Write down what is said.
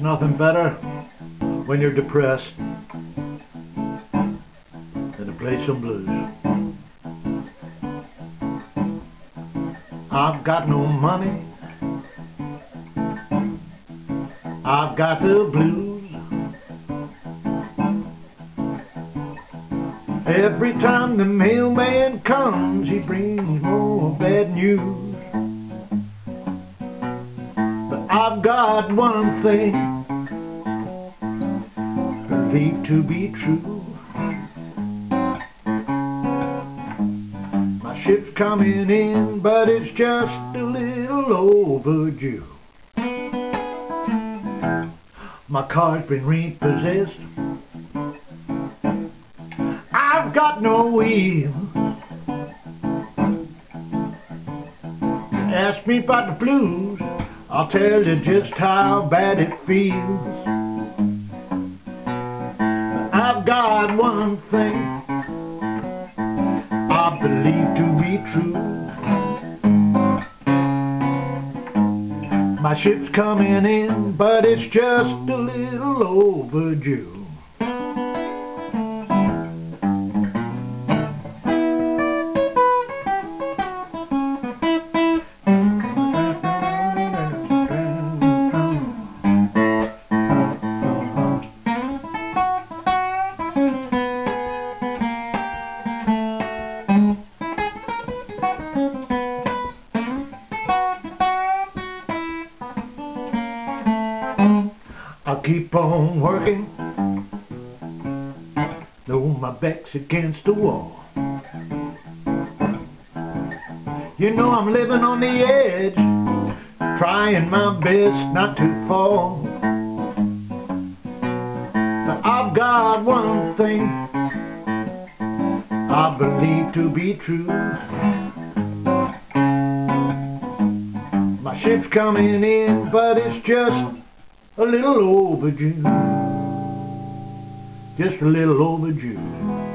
Nothing better when you're depressed than to play some blues. I've got no money. I've got the blues. Every time the mailman comes, he brings more bad news. Got one thing believed to be true. My ship's coming in, but it's just a little overdue. My car's been repossessed. I've got no wheel. Ask me about the blues, I'll tell you just how bad it feels. I've got one thing I believe to be true. My ship's coming in, but it's just a little overdue. I'll keep on working, though my back's against the wall. You know I'm living on the edge, trying my best not to fall. But I've got one thing I believe to be true. Ship's coming in, but it's just a little overdue. Just a little overdue.